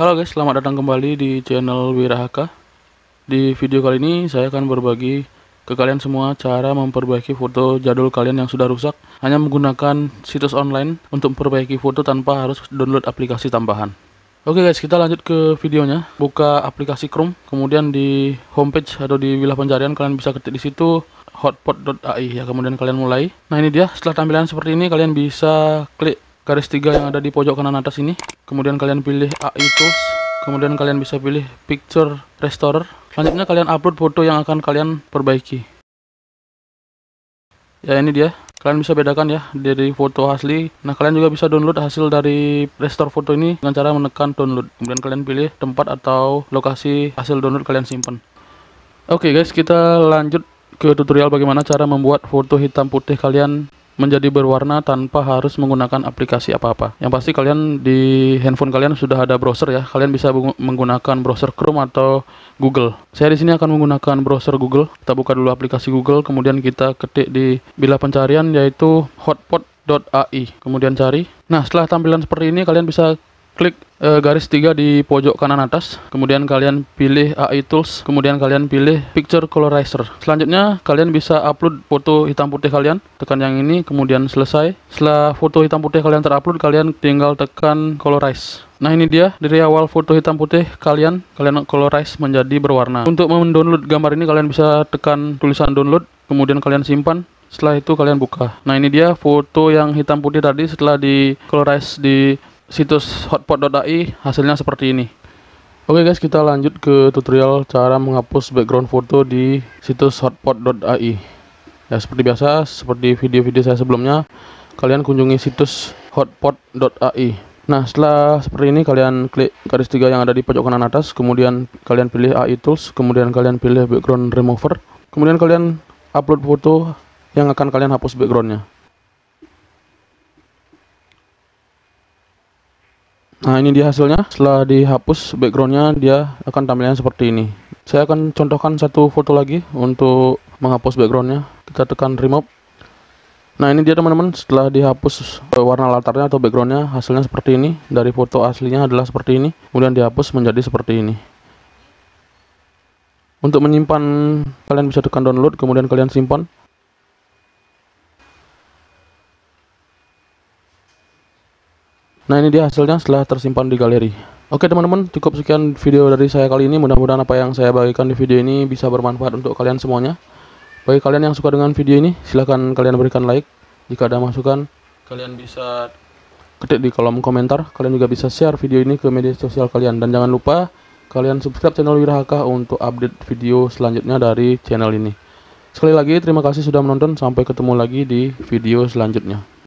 Halo guys, selamat datang kembali di channel Wirahaka. Di video kali ini saya akan berbagi ke kalian semua cara memperbaiki foto jadul kalian yang sudah rusak hanya menggunakan situs online untuk memperbaiki foto tanpa harus download aplikasi tambahan. Oke guys, kita lanjut ke videonya. Buka aplikasi Chrome, kemudian di homepage atau di wilayah pencarian kalian bisa ketik di situ hotpot.ai ya. Kemudian kalian mulai. Nah, ini dia. Setelah tampilan seperti ini kalian bisa klik garis tiga yang ada di pojok kanan atas ini. Kemudian kalian pilih AI Tools. Kemudian kalian bisa pilih Picture Restorer. Selanjutnya kalian upload foto yang akan kalian perbaiki. Ya ini dia. Kalian bisa bedakan ya dari foto asli. Nah kalian juga bisa download hasil dari restore foto ini dengan cara menekan download. Kemudian kalian pilih tempat atau lokasi hasil download kalian simpan. Oke okay guys kita lanjut ke tutorial bagaimana cara membuat foto hitam putih kalian menjadi berwarna tanpa harus menggunakan aplikasi apa-apa. Yang pasti kalian di handphone kalian sudah ada browser ya. Kalian bisa menggunakan browser Chrome atau Google. Saya di sini akan menggunakan browser Google. Kita buka dulu aplikasi Google, kemudian kita ketik di bila pencarian yaitu hotpot.ai. Kemudian cari. Nah, setelah tampilan seperti ini kalian bisa klik e, garis tiga di pojok kanan atas. Kemudian kalian pilih AI Tools kemudian kalian pilih Picture Colorizer. Selanjutnya kalian bisa upload foto hitam putih kalian. Tekan yang ini kemudian selesai. Setelah foto hitam putih kalian terupload kalian tinggal tekan Colorize. Nah ini dia dari awal foto hitam putih kalian kalian colorize menjadi berwarna. Untuk mendownload gambar ini kalian bisa tekan tulisan download kemudian kalian simpan. Setelah itu kalian buka. Nah ini dia foto yang hitam putih tadi setelah di colorize di situs hotpot.ai hasilnya seperti ini. Oke guys kita lanjut ke tutorial cara menghapus background foto di situs hotpot.ai ya seperti biasa seperti video-video saya sebelumnya kalian kunjungi situs hotpot.ai nah setelah seperti ini kalian klik garis tiga yang ada di pojok kanan atas kemudian kalian pilih AI tools kemudian kalian pilih background remover kemudian kalian upload foto yang akan kalian hapus backgroundnya Nah ini dia hasilnya. Setelah dihapus backgroundnya dia akan tampilnya seperti ini. Saya akan contohkan satu foto lagi untuk menghapus backgroundnya. Kita tekan remove. Nah ini dia teman-teman. Setelah dihapus eh, warna latarnya atau backgroundnya hasilnya seperti ini. Dari foto aslinya adalah seperti ini. Kemudian dihapus menjadi seperti ini. Untuk menyimpan kalian bisa tekan download kemudian kalian simpan Nah ini dia hasilnya setelah tersimpan di galeri. Oke teman-teman, cukup sekian video dari saya kali ini. Mudah-mudahan apa yang saya bagikan di video ini bisa bermanfaat untuk kalian semuanya. Bagi kalian yang suka dengan video ini, silahkan kalian berikan like. Jika ada masukan, kalian bisa ketik di kolom komentar. Kalian juga bisa share video ini ke media sosial kalian. Dan jangan lupa, kalian subscribe channel Wirahaka untuk update video selanjutnya dari channel ini. Sekali lagi, terima kasih sudah menonton. Sampai ketemu lagi di video selanjutnya.